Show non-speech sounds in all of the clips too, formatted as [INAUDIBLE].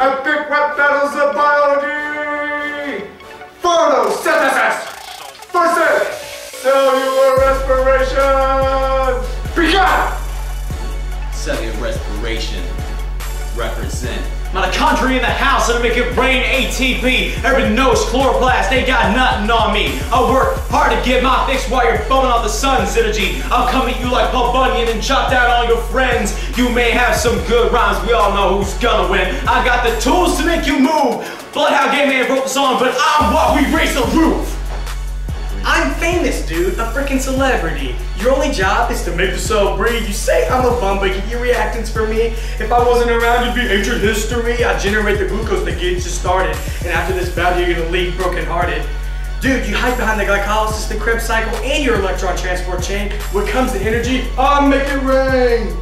Epic rap battles of biology! Photosynthesis! Versus cellular respiration! Begun! Cellular respiration. Represent. Mitochondria in the house and make it rain ATP. Everybody knows chloroplast, they got nothing on me. I work hard to get my fix while you're bumming off the sun, energy. I'll come at you like Paul Bunyan and chop down all your friends. You may have some good rhymes, we all know who's gonna win. I got the tools to make you move. Bloodhound Game Man wrote the song, but I'm what we raise the roof. I'm famous, dude. A freaking celebrity. Your only job is to make the cell breathe. You say I'm a bum, but get your reactants for me. If I wasn't around, you'd be ancient history. I generate the glucose that gets you started. And after this battle, you're gonna leave brokenhearted. Dude, you hide behind the glycolysis, the Krebs cycle, and your electron transport chain. When it comes to energy, I make it rain.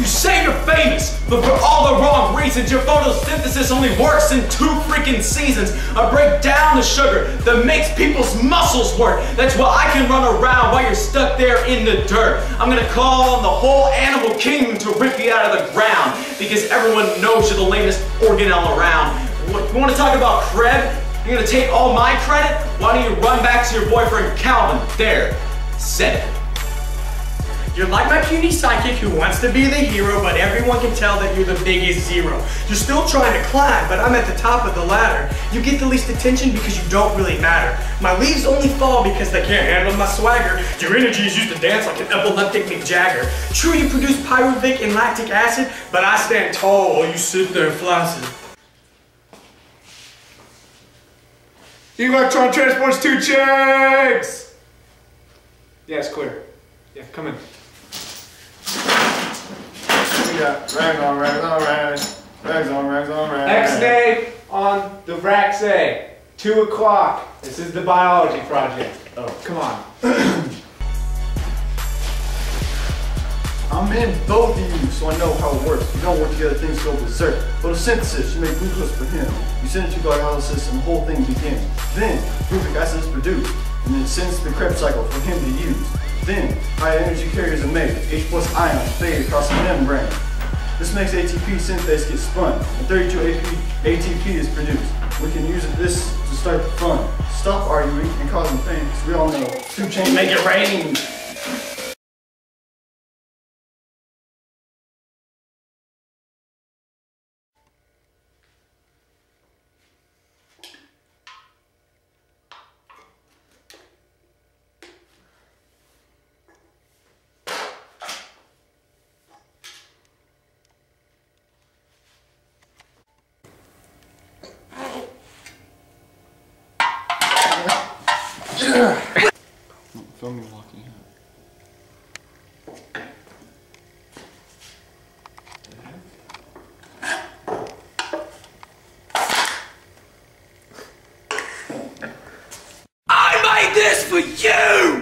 You say you're famous, but for all the wrong reasons, your photosynthesis only works in two freaking seasons. I break down the sugar that makes people's muscles work. That's why I can run around while you're stuck there in the dirt. I'm gonna call on the whole animal kingdom to rip you out of the ground because everyone knows you're the lamest organelle around. You wanna talk about cred? You're gonna take all my credit? Why don't you run back to your boyfriend Calvin? There, said it. You're like my puny psychic who wants to be the hero, but everyone can tell that you're the biggest zero. You're still trying to climb, but I'm at the top of the ladder. You get the least attention because you don't really matter. My leaves only fall because they can't handle my swagger. Your energy is used to dance like an epileptic Mick Jagger. True, you produce pyruvic and lactic acid, but I stand tall while you sit there flaccid. Electron transports two chicks! Yeah, it's clear. Yeah, come in. We got rags on rags on rags. Rags on rags on rags. Next day on the Raxay, 2 o'clock. This is the biology project. Oh, come on. [CLEARS THROAT] I'm in both of you, so I know how it works. You don't work together, things go berserk. Photosynthesis, you make glucose for him. You send it to glycolysis and the whole thing begins. Then, glucic acid is produced, and then it sends the Krebs cycle for him to use. Then, high energy carriers are made. H plus ions fade across the membrane. This makes ATP synthase get spun, and 32 ATP is produced. We can use this to start the fun. Stop arguing and causing pain, because we all know two chain make it rain. Film me walking. I made this for you!